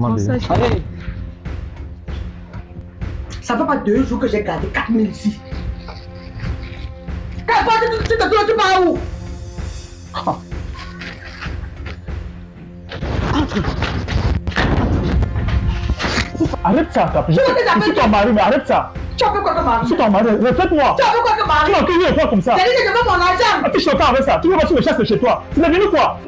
Allez. Ça fait pas deux jours que j'ai gardé 4000 ici. Quand toi, tu tu te dois, tu pars où? Ah. Arrête ça, Cap. Je je suis ton mari, mais arrête ça. Tu as fait quoi Je mari? Suis ton mari, répète-moi. Tu as fait quoi Tu mari? M'as cueilli et toi comme ça. J'ai dit que je veux mon argent. Affiche ton cas avec ça. Tu veux pas que tu me chasses de chez toi. Tu es venu quoi?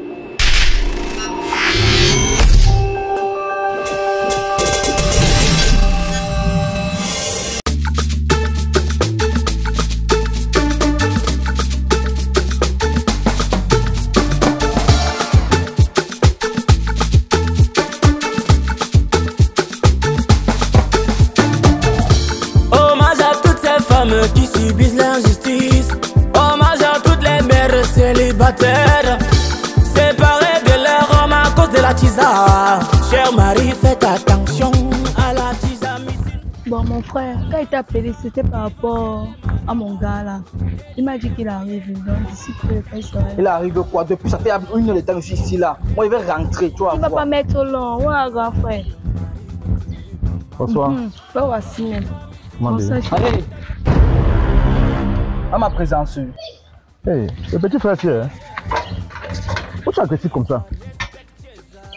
Célibataires. Séparées de leur homme à cause de la tisa. Cher mari, faites attention à la tisa. Bon, mon frère, quand il t'a appelé, c'était par rapport à mon gars là. Il m'a dit qu'il arrive, donc d'ici peu, il sera là. Il arrive quoi? Depuis ça fait une heure de temps ici, ici là. Moi, il va rentrer, tu vas Il va voir. pas mettre long, ouais, grand frère. Bonsoir. Va voici même. Comment Bon, dire ça, je- Allez. À ma présence. Hey, le petit frère, tu es. hein? Pourquoi tu es agressif comme ça?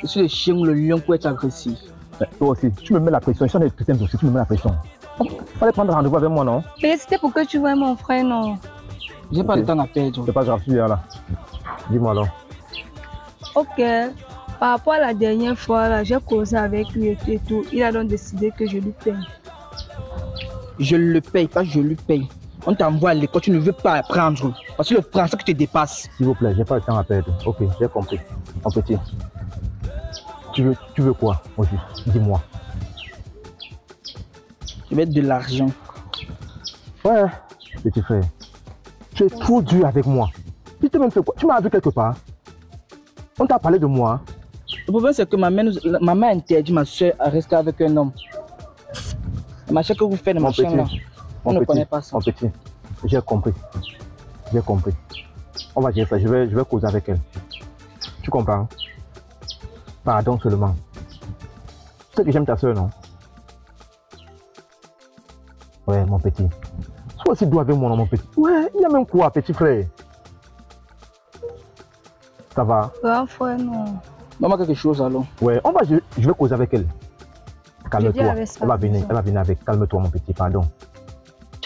Je suis le chien ou le lion pour être agressif. Mais Toi aussi, tu me mets la pression. Si on est chrétien aussi, tu me mets la pression. Fallait prendre rendez-vous avec moi, non? Mais c'était pour que tu vois mon frère, non J'ai pas Ok. le temps à perdre. C'est pas grave, tu es là. Dis-moi alors. Ok. Par rapport à la dernière fois, là, j'ai causé avec lui et tout, et tout. Il a donc décidé que je lui paye. Je le paye, pas je lui paye. On t'envoie à l'école, tu ne veux pas apprendre. Parce que le français qui te dépasse. S'il vous plaît, j'ai pas le temps à perdre. Ok, j'ai compris. Mon petit. Tu veux, tu veux quoi Dis-moi. Je être de l'argent. Ouais, petit frère. Tu es trop dur avec moi. Tu t'es même fait quoi? Tu m'as vu quelque part On t'a parlé de moi. Le problème, c'est que ma mère, ma mère interdit ma soeur à rester avec un homme. Le machin que vous faites, Mon machin là. petit. On Mon ne petit. connaît pas ça. Mon petit. J'ai compris. J'ai compris. On va gérer ça. Je vais, je vais causer avec elle. Tu comprends? Pardon seulement. Tu sais que j'aime ta soeur, non? Ouais, mon petit. Sois aussi doux avec moi, non, mon petit. Ouais, il y a même quoi, petit frère? Ça va? Grand frère, non. Maman, quelque chose alors. Ouais, on va, je, je vais causer avec elle. Calme-toi. Elle va venir, elle va venir avec. Calme-toi, mon petit, pardon.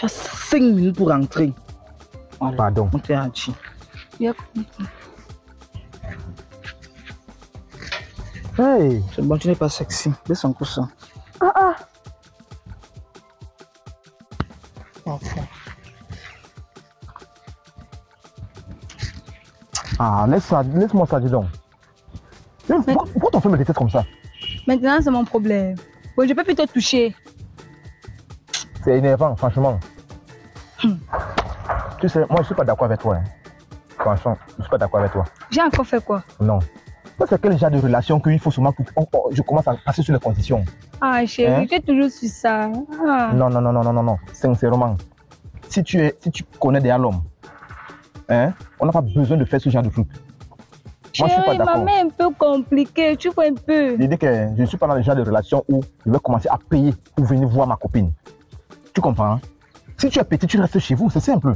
Tu as 5 minutes pour rentrer. Voilà. Pardon. On t'a dit. Hey C'est bon, tu n'es pas sexy. Laisse encore ça. Ah, laisse ça, laisse-moi ça, dis donc. Pourquoi, pourquoi ton fait me déteste comme ça? Maintenant, c'est mon problème. Bon, je peux plus te toucher. C'est énervant, franchement. Tu sais, moi je suis pas d'accord avec toi. hein. Franchement, je suis pas d'accord avec toi. J'ai encore fait quoi? Non. C'est quel genre de relation qu'il faut seulement que on- on- je commence à passer sur les conditions. Ah, chérie, Hein? tu es toujours sur ça. Ah. Non, non, non, non, non, non, non. Sincèrement. Si tu, es, si tu connais déjà l'homme, hein, on n'a pas besoin de faire ce genre de truc. Moi, je suis pas Chérie, ma d'accord. main est un peu compliquée. Tu vois un peu. L'idée que je ne suis pas dans le genre de relation où je vais commencer à payer pour venir voir ma copine. Tu comprends hein? Si tu es petit, tu restes chez vous, c'est simple.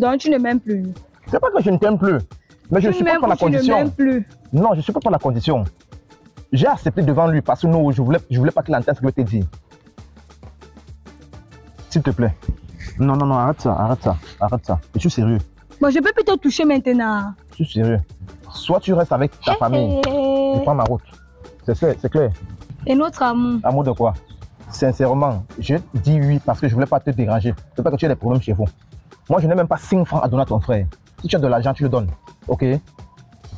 Donc, tu ne m'aimes plus. C'est pas que je ne t'aime plus, mais je ne tu suis pas pour la ou tu ne condition. plus. Non, je ne suis pas pour la condition. J'ai accepté devant lui parce que non, je voulais, je voulais pas qu'il entende ce que je te dis. S'il te plaît. Non, non, non, arrête ça, arrête ça, arrête ça. Je suis sérieux, Bon, je peux plus te toucher maintenant. je suis sérieux? Soit tu restes avec ta famille, je prends ma route. C'est clair, c'est clair. Et notre amour. Amour de quoi? Sincèrement, je dis oui parce que je voulais pas te déranger. C'est pas que tu aies des problèmes chez vous. Moi, je n'ai même pas 5 francs à donner à ton frère. Si tu as de l'argent, tu le donnes. Ok?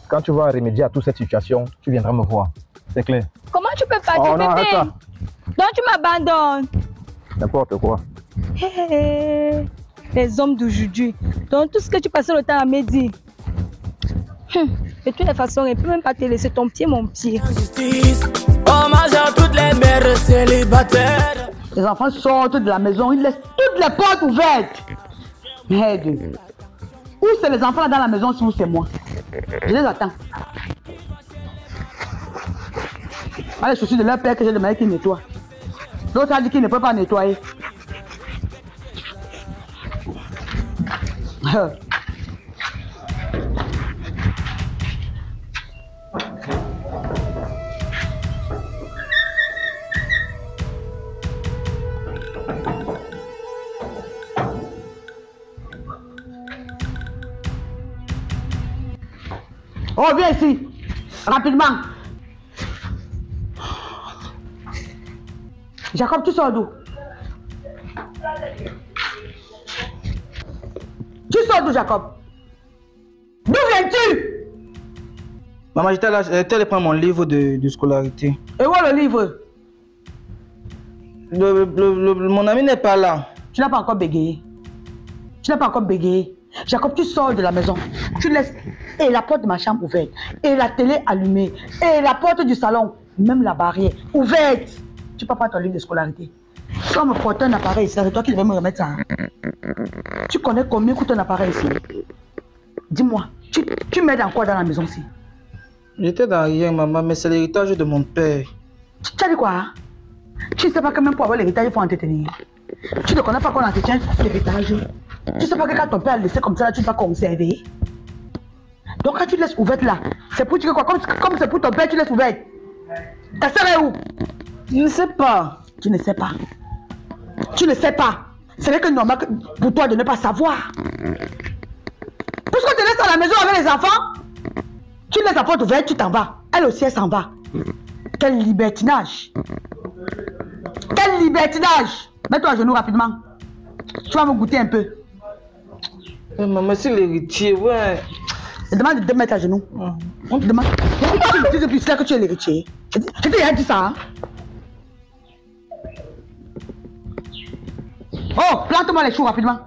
Quand tu vas remédier à toute cette situation, tu viendras me voir. C'est clair? Comment tu peux partir, Oh non, arrête bébé ça. Donc, tu m'abandonnes. N'importe quoi. Les hommes d'aujourd'hui. Donc, tout ce que tu passais le temps à me dire. Hum. De toutes les façons, il ne peut même pas te laisser ton pied, mon pied. Justice. Les enfants sortent de la maison, ils laissent toutes les portes ouvertes. Merde. Où c'est les enfants dans la maison, ou c'est moi? Je les attends. Pas les de leur père que j'ai demandé qu'ils nettoient. L'autre a dit qu'il ne peut pas nettoyer. Euh. Oh, viens ici. Rapidement. Jacob, tu sors d'où? Tu sors d'où, Jacob? D'où viens-tu? Maman, j'étais là, j'étais prendre mon livre de, de scolarité. Et où est le livre? Le- le- le- mon ami n'est pas là. Tu n'as pas encore bégayé. Tu n'as pas encore bégayé. Jacob, tu sors de la maison. Tu laisses et la porte de ma chambre ouverte, et la télé allumée, et la porte du salon, même la barrière ouverte. Tu peux pas ton livre de scolarité. Si on me porte un appareil, c'est toi qui devais me remettre ça. Tu connais combien coûte un appareil ici? Dis-moi, tu, tu m'aides en quoi dans la maison ici J'étais dans rien, maman, mais c'est l'héritage de mon père. Tu as dit quoi? Tu ne sais pas que même pour avoir l'héritage, il faut entretenir. Tu ne connais pas qu'on entretient l'héritage? Tu ne sais pas que quand ton père a laissé comme ça, là, tu dois conserver. Donc quand tu laisses ouverte là, c'est pour dire quoi? Comme comme c'est pour ton père, tu laisses ouverte. Ta soeur est où? Je ne sais pas. Tu ne sais pas. Tu ne sais pas. C'est vrai que normal pour toi de ne pas savoir. Puisqu'on te laisse à la maison avec les enfants, tu laisses la porte ouverte, tu t'en vas. Elle aussi, elle s'en va. Quel libertinage. Quel libertinage. Mets-toi à genoux rapidement. Tu vas me goûter un peu. Eh, maman, c'est l'héritier, ouais. Je demande de mettre à genoux. On te demande. Tu dis depuis cela que tu es l'héritier t'ai déjà dit ça. hein? Oh, plante-moi les choux rapidement.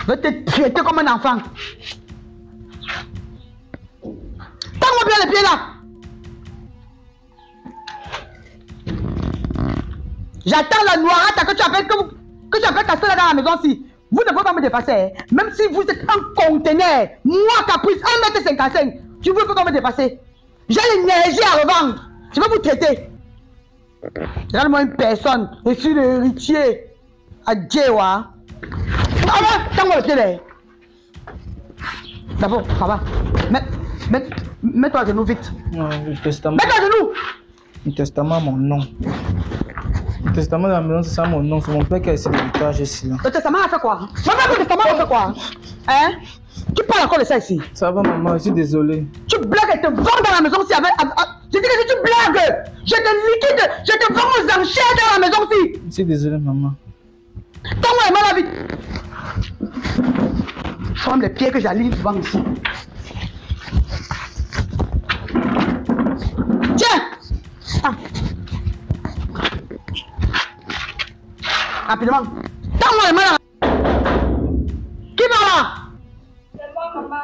Je vais te traiter comme un enfant. Tends-moi bien les pieds là. J'attends la noirate que tu appelles, que, vous- que tu appelles ta soeur là dans la maison si. Vous ne pouvez pas me dépasser. hein. Même si vous êtes un conteneur, moi Caprice, 1m55, tu ne peux pas me dépasser. J'ai l'énergie à revendre. Je vais vous traiter. Regarde-moi une personne. Je suis l'héritier. Adieu, wa. Ah ouais, tends-moi le là. D'abord, ça va. Mets- mets- Mets-toi à genoux vite. Mets-toi à genoux. Le testament, mon nom. Le testament de la maison, c'est ça mon nom. C'est mon père qui a laissé l'héritage ici. Là. Le testament a fait quoi? Maman, le testament a fait quoi? Hein? Tu parles encore de ça ici Ça va, maman, je suis désolé. Tu blagues et te vends dans la maison si avec. Je dis que si tu blagues, je te liquide, je te vends aux enchères dans la maison si. Je suis désolé, maman. Tends-moi mains la vite. Comme les pieds que j'aligne souvent ici. Tiens Ah. Rapidement. Tends-moi les mains là. Qui parle là C'est moi, maman.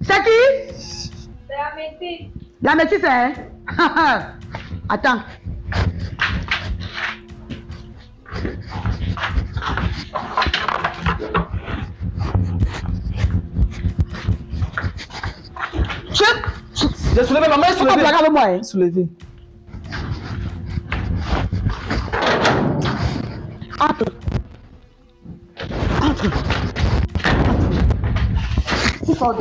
C'est qui C'est Améthyste. La métisse, hein Attends. Tu J'ai soulevé, maman, j'ai tu peux blaguer avec moi, hein Soulevé. Entre. Entre. Tu sors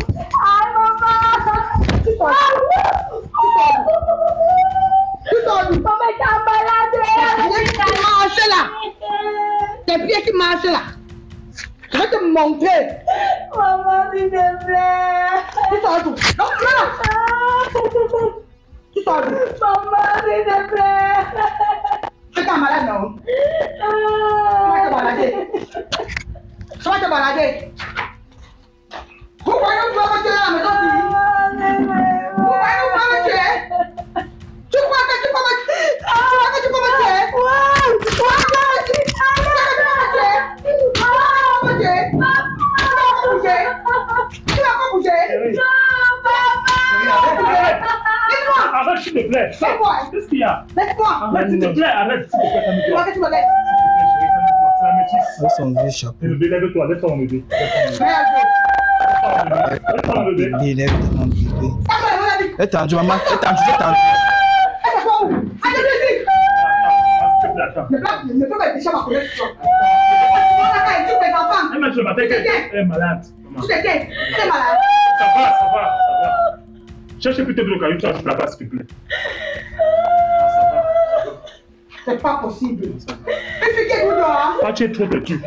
te plaît. Qu'est-ce qu'il y a? Laisse-moi Arrête, s'il te plaît. Arrête, s'il te plaît. Que tu me laisses C'est la métisse. Son vieux chapeau. Lève-toi, lève-toi, mon bébé. Merde Lève-toi, mon bébé. Lève-toi, mon bébé. Il est tellement bien. giflé. Tape la main, la vie. Elle est tendue, maman. Elle est tendue, elle est tendue. Elle est te plaît, attends. Ne peux pas déchirer ma quand tu mes enfants. Elle m'a dit le matin qu'elle est malade. Tu te tais. Tu es malade. Ça va, ça va, ça va. Cherchez plutôt de caillou, tu ajoutes là-bas, s'il te plaît. Ah, Ça va, ça va. C'est pas possible. Expliquez-vous donc. hein? Ah, tu es trop têtu.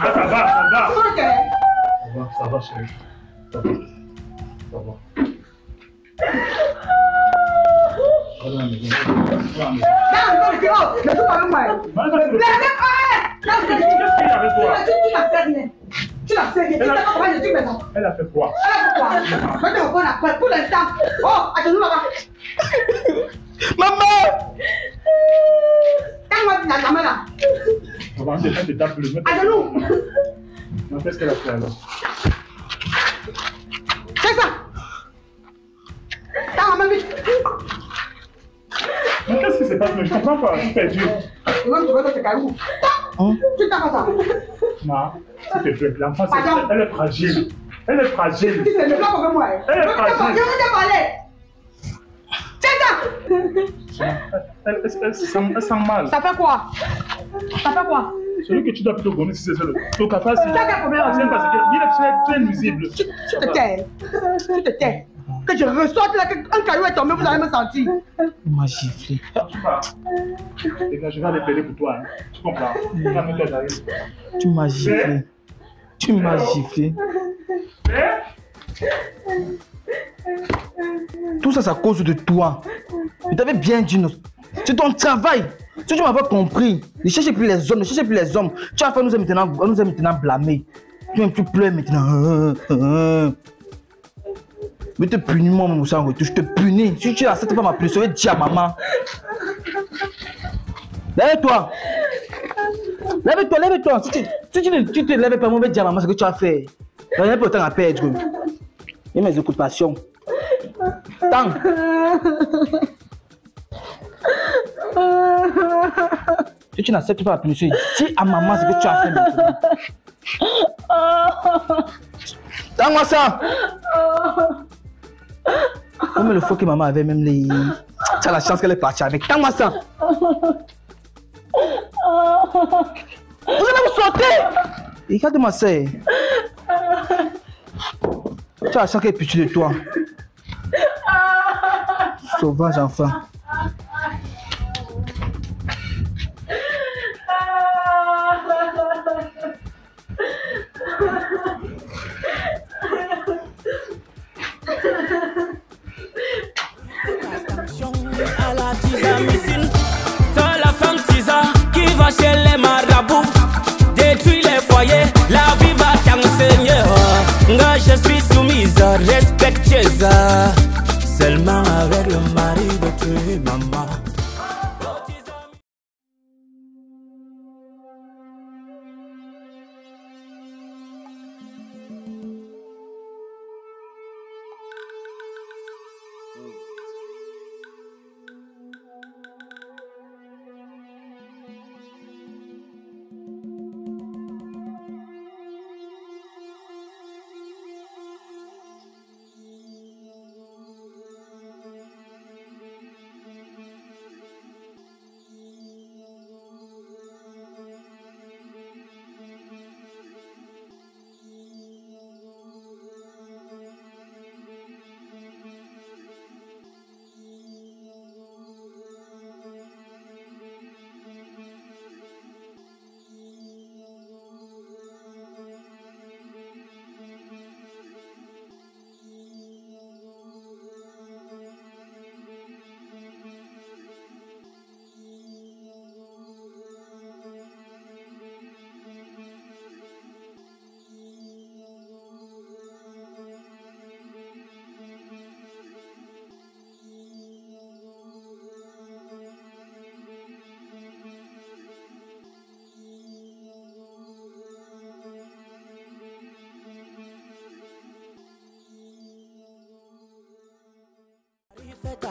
Ah, ça va, ça va. Ok. Ça va, ça va, chérie. Ça va. Ça va. Va dans la maison. Va dans la maison. Là, on dit, ne joue pas avec moi. Va dans la maison. Laissez pas. Là, vous êtes- Qu'est-ce qu'il y a avec toi Tu tu n'as fait rien. Tu. Tu compris, enfants. Elle a fait quoi Elle a fait quoi? Je vais te reprendre après. Pour l'instant. Oh, à genoux là-bas. Maman Tiens-moi la la main là. On va essayer de taper le mettre. À genoux. Non, qu'est-ce qu'elle a fait alors? Fais ça. Tiens, ma main vite. Mais qu'est-ce qui se passe? Mais je comprends pas, je suis perdu. Tu veux te caillou. Tu t'as fait ça. Non, s'il te plaît, l'enfant, c'est- elle est fragile. Elle est fragile. Tu ne bloque avec moi. Elle est fragile. Je vais te parler. Fais ça. Sent, mal. Ça fait quoi? Ça fait quoi? Celui que tu dois plutôt gonner, si c'est le. Donc, à part si. T'as quel problème J'aime parce qu'il est très, très nuisible. Tu tu te tais. Tu te tais. Que je ressorte là, qu'un caillou est tombé, vous allez me sentir. Il m'a giflé. Je vais aller pour toi. Hein. Tu comprends? Tu m'as giflé. Tu m'as giflé. Eh? Tout ça, c'est à cause de toi. Je t'avais bien dit, non. c'est ton travail. Si tu m'avais compris, ne cherchez plus les hommes, ne cherchez plus les hommes. Tu as fait nous a maintenant, nous a maintenant blâmer. Tu, tu pleures maintenant. Mais te punis, moi, mon sang. Je te punis. Si tu acceptes pas ma vais dire à maman. Lève-toi. Lève-toi, lève-toi. Si tu, si tu ne tu te lèves pas, moi, je dire à maman ce que tu as fait. Il n'y a pas autant à perdre. Et mes occupations. Tant. Si tu n'acceptes pas la punition, dis à maman ce que tu as fait maintenant. Donne-moi ça. Comme le fois que maman avait même les... Tu as la chance qu'elle est partie avec. Donne-moi ça. Vous allez vous sortir. Regarde-moi ça. Tu as la chance qu'elle est pitié de toi. Sauvage enfant. Seulement avec le mari de tuer maman.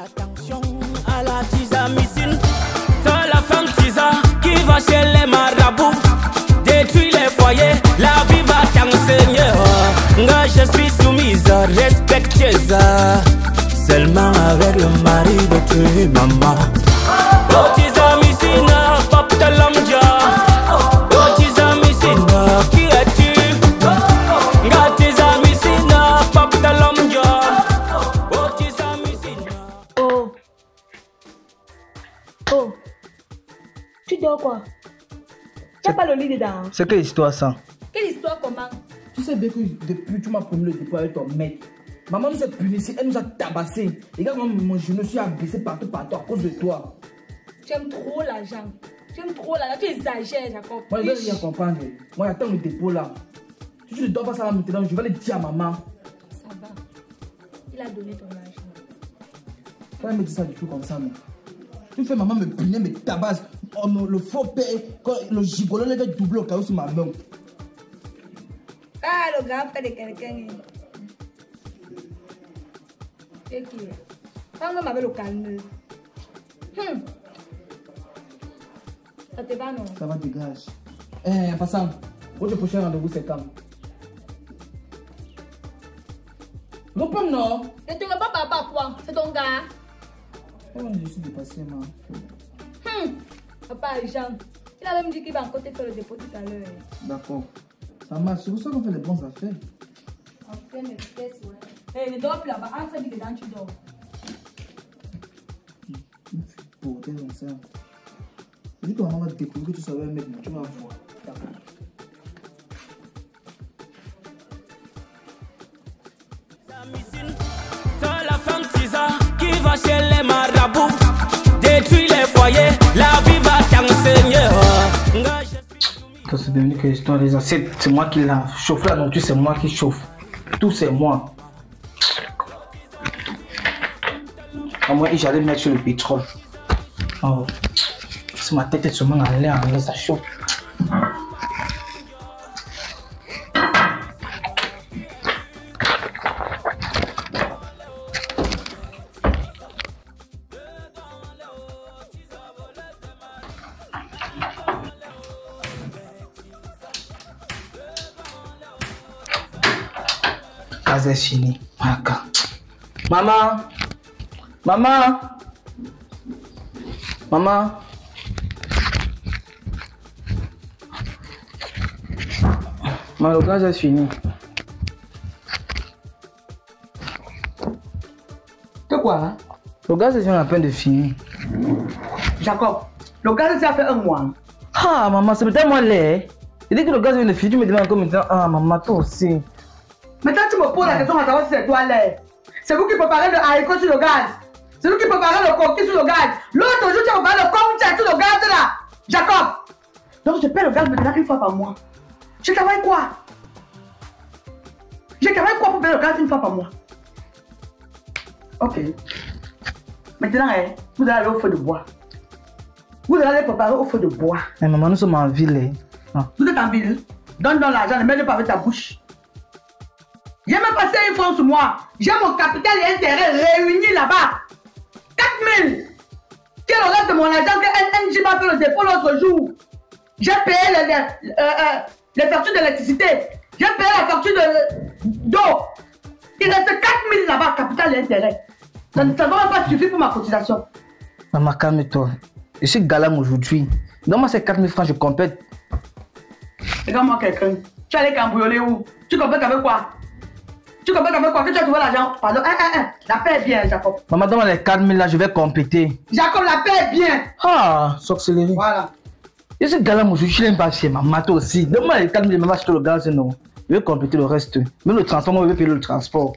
Attention à la tisamicine. T'as la femme tisa qui va chez les marabouts. Détruit foyer, la vie va t'enseigner. oh. Nga, je suis soumise, respectueuse. Seulement avec le mari de tu, maman. C'est quelle histoire ça? Quelle histoire comment? Tu sais bien que depuis tu m'as promis le dépôt avec ton mec. Maman nous a punissé, elle nous a tabassé. Regarde, moi, mon genou suis abaissé partout, partout à cause de toi. Tu aimes trop l'argent. Tu aimes trop l'argent. Tu exagères, Jacob. Moi, je vais rien comprendre. Moi, j'attends le dépôt là. Si tu ne dors pas ça là maintenant, je vais le dire à maman. Ça va. Il a donné ton argent. Faut pas me dire ça du tout comme ça, non. Tu fais maman me punir, me tabasse. Le faux père, quand le gigolo, il va doubler au où sur ma main. Ah, le grand frère de quelqu'un. hein. C'est qui Quand on m'avait le calme. Hum. Ça te va, non? Ça va, dégage. Eh, passant. Votre prochain rendez-vous, c'est quand? Réponds, non. Ne te pas par quoi C'est ton gars. Oh, je suis dépassé, man. Hum. Papa Jean. Il a même dit qu'il va encore te faire le dépôt tout à l'heure. D'accord. Ça marche. C'est pour ça qu'on fait les bonnes affaires. En fait, mes pièces, ouais. Eh, ne dors plus là-bas. Entre dedans, tu dors. Pour tes ça. Dis que maman va découvrir que tu savais mec, tu vas voir. C'est moi qui l'a chauffé la nourriture, c'est moi qui chauffe. Tout c'est moi. À moi, j'allais mettre sur le pétrole. Oh. Si ma tête est seulement en l'air, en l'air, ça chauffe. Est fini. Maka. Maman. Maman. Maman. Maman, le gaz est fini. C'est quoi hein? Le gaz est en peine de finir. Jacob, le gars, ça fait un mois. Ah, maman, c'est peut-être moi l'air. Il dit que le gaz vient de finir, tu me demandes encore maintenant. Ah, maman, toi aussi. Me la question à savoir si c'est toi l'air. C'est vous qui préparez le haricot sur le gaz. C'est vous qui préparez le coquille sur le gaz. L'autre jour, tu as préparé le coquille sur le gaz là. Jacob. Donc, je paie le gaz maintenant une fois par mois. Je travaille quoi? Je travaille quoi pour payer le gaz une fois par mois? Ok. Maintenant, hein, vous allez aller au feu de bois. Vous allez préparer au feu de bois. Mais maman, nous sommes en ville. hein. Vous êtes en ville. Donne donc l'argent, ne mets-le pas avec ta bouche. J'ai même passé une franc sur moi. J'ai mon capital et intérêt réunis là-bas. 4000. Quel reste de mon argent que NNJ m'a fait le dépôt l'autre jour J'ai payé les, les, euh, euh, les factures d'électricité. J'ai payé la facture de- d'eau. Il reste 4000 là-bas, capital et intérêt. Ça ne va même pas suffire pour ma cotisation. Maman, calme-toi. Je suis galam aujourd'hui. Donne-moi ces 4000 francs, je complète. Regarde-moi quelqu'un. Tu allais cambrioler où? Tu complètes avec quoi? Tu avec quoi Que tu as trouvé l'argent Pardon, hein, hein, hein. La paix est bien, Jacob. Maman, donne-moi les 4000 là, je vais compléter. Jacob, la paix est bien. Ah, sorcellerie. Voilà. Je suis galam aujourd'hui, je n'aime pas chez maman, toi aussi. Donne-moi les 4000, maman, acheter le gaz, non. Je vais compléter le reste. Même le transport, moi, je vais payer le transport.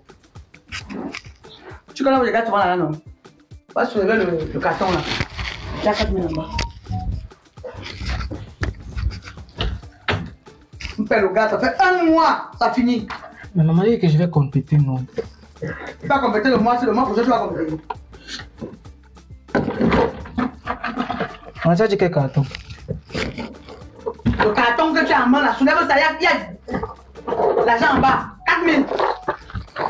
Tu connais les gars, tu vas là, non? Va soulever le, le carton là. Il y a 4 000 là-bas. On fait le gars, ça fait un mois, ça finit. Mais maman dit que je vais compléter, non. Tu vas compléter le mois, c'est le mois prochain, tu vas compléter. On a dit quel carton? Le carton que tu as en main là, soulève ça, il y a, l'argent en bas. 4 000.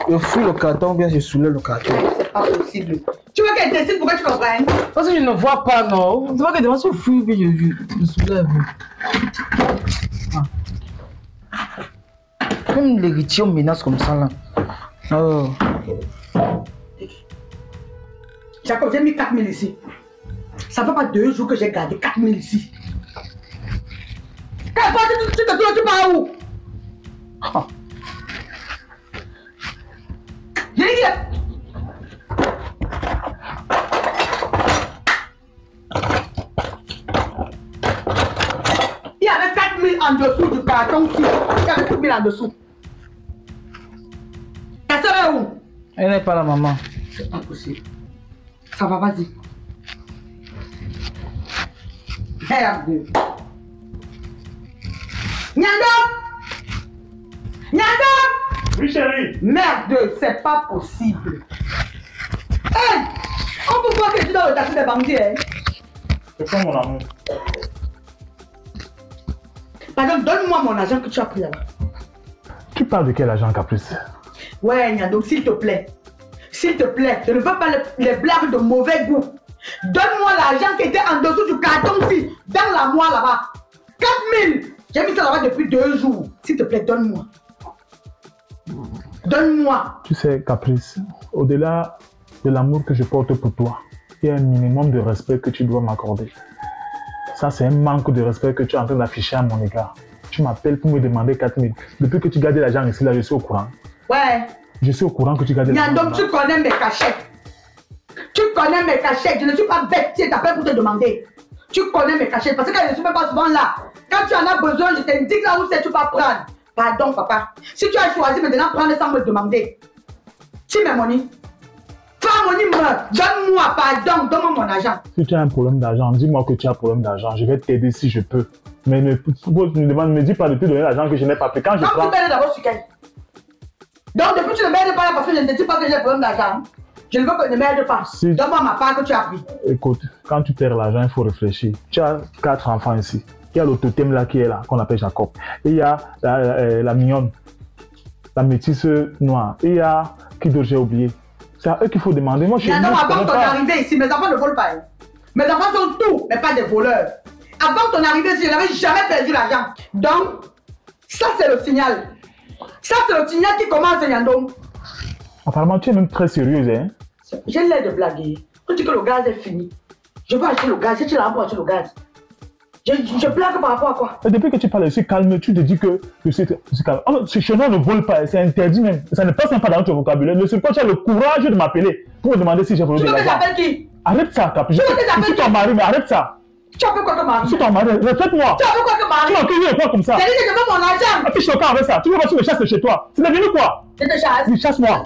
Je fous le carton, bien je soulève le carton. C'est pas possible. Tu veux qu'elle décide pourquoi tu comprennes Parce que je ne vois pas, non. C'est pas que devant ce fou, puis je, je, je soulève. Même l'héritier, on menace comme ça là. Oh. Jacob, j'ai mis 4 000 ici. Ça fait pas deux jours que j'ai gardé 4 000 ici. Quand tu te tournes, tu pars où? Ah. J'ai dit en dessous du carton y avait 4 000 en dessous. Ta soeur est où? Elle n'est pas la maman. C'est impossible. Ça va, vas-y. Merde. Nyando Nyando Oui, chérie. Merde, c'est pas possible. Hé On peut voir que tu dans le taxi des bandits, hein C'est quoi mon amour? Donne-moi mon argent que tu as pris là-bas. Tu parles de quel agent caprice? Ouais, Nyando, s'il te plaît. S'il te plaît, je ne veux pas les, les blagues de mauvais goût. Donne-moi l'argent qui était en dessous du carton ici, dans la moelle là-bas. 4000 J'ai mis ça là-bas depuis deux jours. S'il te plaît, donne-moi. Donne-moi. Tu sais, Caprice, au-delà de l'amour que je porte pour toi, il y a un minimum de respect que tu dois m'accorder. Ça, c'est un manque de respect que tu es en train d'afficher à mon égard. Tu m'appelles pour me demander 4000. Depuis que tu gardes l'argent ici, là, je suis au courant. Ouais. Je suis au courant que tu gardes l'argent. Nyando, tu connais mes cachets. Tu connais mes cachets. Je ne suis pas bête si t'appelles pour te demander. Tu connais mes cachets parce que je ne suis même pas souvent là. Quand tu en as besoin, je t'indique là où c'est tu vas prendre. Pardon, papa. Si tu as choisi maintenant, prendre sans me demander. Tu mets money. Donne-moi, pardon, donne-moi mon argent. Si tu as un problème d'argent, dis-moi que tu as un problème d'argent. Je vais t'aider si je peux. Mais ne demande, me dis pas de te donner l'argent que je n'ai pas pris. Quand je Donc, prends. tu d'abord sur Donc, depuis que tu ne m'aides pas là parce que je ne te dis pas que j'ai un problème d'argent, je ne veux que tu ne m'aides pas. Si- Donne-moi ma part que tu as pris. Écoute, quand tu perds l'argent, il faut réfléchir. Tu as quatre enfants ici. Il y a le totem là qui est là, qu'on appelle Jacob. Et il y a la, euh, la mignonne, la métisse noire. Et il y a qui d'autre j'ai oublié? C'est à eux qu'il faut demander. Moi, je suis je avant ton arrivée ici, mes enfants ne volent pas. hein. Mes enfants sont tout, mais pas des voleurs. Avant ton arrivée ici, je n'avais jamais perdu l'argent. Donc, ça c'est le signal. Ça c'est le signal qui commence, Yandong. Apparemment, tu es même très sérieuse. Hein? J'ai l'air de blaguer. On dit que le gaz est fini. Je veux acheter le gaz. Si tu l'as pour acheter le gaz. Je, je blague par rapport à quoi? Et depuis que tu parles, je suis calme. Tu te dis que je suis, je suis calme. Oh, ce chemin ne vole pas. C'est interdit même. Ça ne passe même pas dans ton vocabulaire. Sais pas, tu as le courage de m'appeler pour me demander si j'ai volé Tu veux que j'appelle qui? Arrête ça, Cap. Je, Tu veux que je j'appelle suis ton qui? mari, mais arrête ça. Tu as fait quoi que Je mari suis ton mari. Répète-moi. Tu as fait quoi que Tu mari m'as cueilli quoi comme ça? C'est dit que je veux mon argent. Affiche ton camp avec ça. Tu veux pas que je me chasse chez toi C'est devenu quoi? Je te chasse. Oui, chasse-moi.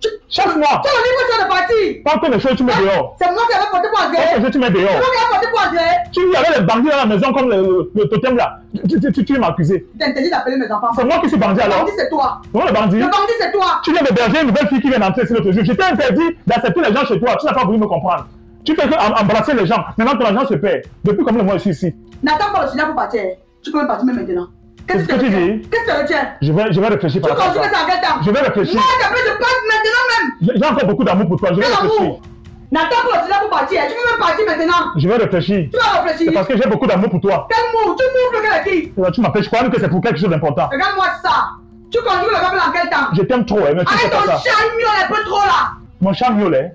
Tu- tu- Chasse-moi. Tu as le livre sur le parti. Pas que les choses, tu mets dehors. C'est moi qui avais porté pour que les choses, tu mets C'est dehors. moi qui avais porté pour André. Tu y avait les bandits dans la maison comme le, le- le totem là. Tu, tu, tu, tu m'as accusé. Je t'interdis d'appeler mes enfants. C'est moi qui suis bandit Le alors. bandit, c'est toi. Non, le bandit. Le bandit, c'est toi. Tu viens d'héberger une nouvelle fille qui vient d'entrer ici l'autre jour. Je t'ai interdit d'accepter les gens chez toi. Tu n'as pas voulu me comprendre. Tu fais que em- embrasser les gens. Maintenant ton argent se perd. Depuis combien de mois je suis ici? N'attends pas le signal pour partir. Tu peux même partir même maintenant. Qu'est-ce que tu dis? Qu'est-ce que tu retiens je vais, je vais réfléchir Tu par rapport à continues ça. ça en quel temps Je vais réfléchir. Moi, après, je passe maintenant même. J'ai encore beaucoup d'amour pour toi. Je vais Quel réfléchir. N'attends pas le signal pour partir. Tu peux même partir maintenant. Je vais réfléchir. Tu vas réfléchir. C'est parce que j'ai beaucoup d'amour pour toi. Quel mot? Tu m'ouvres le qui? Tu m'appelles, je crois que c'est pour quelque chose d'important. Regarde-moi ça. Tu conduis le câble en quel temps? Je t'aime trop, hein, mais tu Arrête ton ça. charmion un peu trop là. Mon chat violet,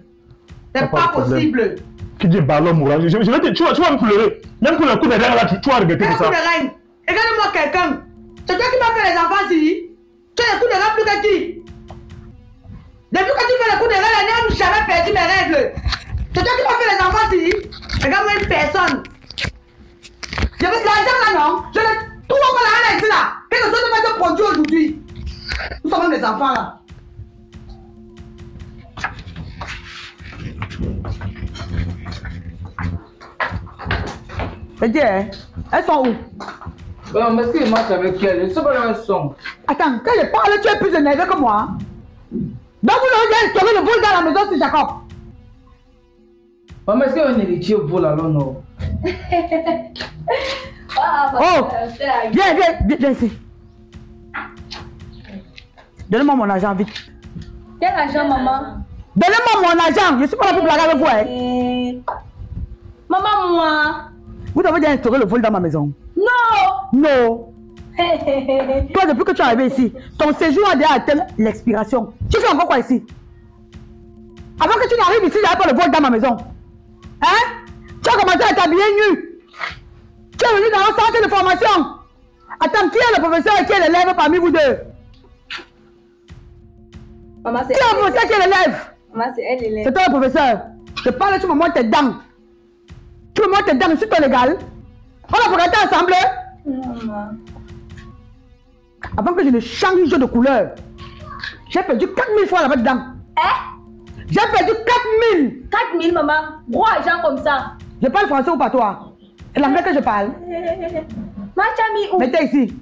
C'est pas de possible. qui dit ballon mourant, je, vais te, tu, vas, tu vas me pleurer. Même pour le coup de rein là, tu, tu vas regretter Quel tout coup ça. de Regarde-moi quelqu'un. C'est toi qui m'as fait les enfants ici. Tu as les coups de reine plus que qui? Depuis que tu fais les coups de reine, je n'ai jamais perdu mes règles. C'est toi qui m'as fait les enfants ici. Regarde-moi une personne. Je veux l'argent là, non? Je ne trouve pas l'argent ici là. Quelque chose va se produire aujourd'hui. Nous sommes des enfants là. Et hein Elles sont où? Bon, mais est-ce qu'il marche avec elle? Je sais pas elles sont. Attends, quand je parle, tu es plus énervé que moi. Donc vous pas instauré le vol dans la maison, c'est Jacob. Maman, est-ce qu'il y a un héritier au vol alors non Oh Viens, viens, viens, viens ici. Donnez-moi mon argent vite. Quel argent, maman? Donnez-moi mon argent. Je suis pas là pour blaguer avec vous. Hein. Maman, moi Vous avez déjà instauré le vol dans ma maison. Non Non. Toi, depuis que tu es arrivé ici, ton séjour a déjà atteint l'expiration. Tu fais encore quoi ici? Avant que tu n'arrives ici, j'avais pas le vol dans ma maison. Hein? Tu as commencé à t'habiller nu. Tu es venu dans un centre de formation. Attends, qui est le professeur et qui est l'élève parmi vous deux? Maman, c'est Qui est le professeur et qui est l'élève? Maman, c'est elle, est. C'est toi le professeur. Je parle, tu me montres tes dents. Montres tes dents, c'est ton légal. On a regardé ensemble. Maman. Avant que je ne change de couleur, j'ai perdu 4000 fois là-bas dedans. Hein? J'ai perdu 4000. 4000, maman. Gros argent comme ça. Je parle français ou pas toi? C'est l'anglais que je parle. Ma chami où? Mettez ici.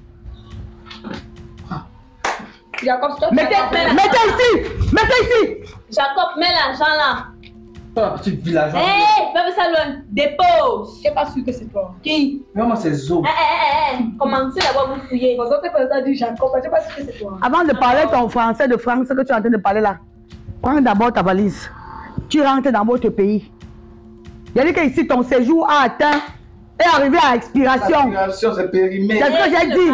Jacob, stop. Mettez, mettez ici. Mettez ici. Jacob, mets l'argent là. Pas la petite villageoise. Hé, ça loin. Dépose. Je suis pas sûr que c'est toi. Qui? Regarde-moi ces os. Eh, eh, eh, eh. Commencez d'abord à vous fouiller. Parce que quand dit Jacob, je pas sûr que c'est toi. Avant de parler ton français de France que tu es en train de parler là, prends d'abord ta valise. Tu rentres dans votre pays. Il a dit que ici ton séjour a atteint est arrivé à expiration. L'aspiration, c'est périmé. C'est ce que Eh, j'ai ne dit.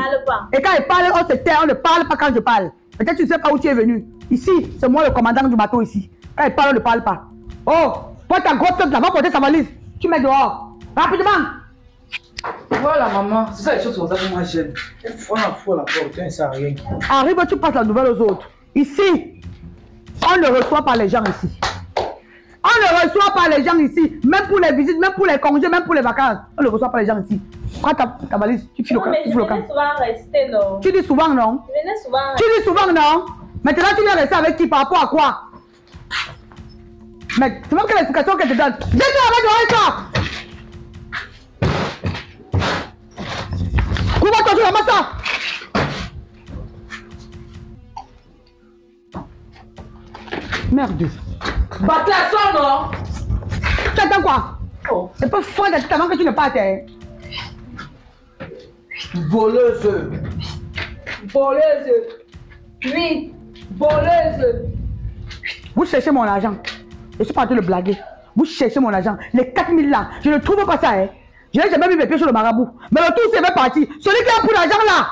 Et quand il parle, on se tait, on ne parle pas quand je parle. Peut-être tu ne sais pas où tu es venu. Ici, c'est moi le commandant du bateau ici. Quand il parle, on ne parle pas. Oh, prends ta grosse tête là, va porter sa valise. Tu mets dehors. Rapidement. Voilà, maman. C'est ça les choses comme ça que moi j'aime. On a fou à la porte, ça ne sert à rien. Arrive, tu passes la nouvelle aux autres. Ici, on ne reçoit pas les gens ici. On ne reçoit pas les gens ici. Même pour les visites, même pour les congés, même pour les vacances. On ne reçoit pas les gens ici. Prends ta, ta valise, tu files au Non, camp. mais Tu je files au camp. souvent rester, non? Tu dis souvent non. Je venais souvent Tu dis souvent non. Maintenant, tu viens rester avec qui? Par rapport à quoi? Mais c'est même quelle explication qu'elle te donne. Viens-toi avec dehors ça ton jour, ramasse ça Merde. Bâtard, non Tu attends quoi? Oh. C'est pas fort d'être avant que tu ne partes. hein. Voleuse. Voleuse. Oui, voleuse. Vous cherchez mon argent. Je suis pas en train de blaguer. Vous cherchez mon argent. Les 4000 là, je ne trouve pas ça. Hein. Je n'ai jamais mis mes pieds sur le marabout. Mais le tout, c'est bien parti. Celui qui a pour l'argent là,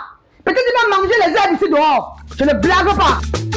peut-être il va manger les herbes ici dehors. Je ne blague pas.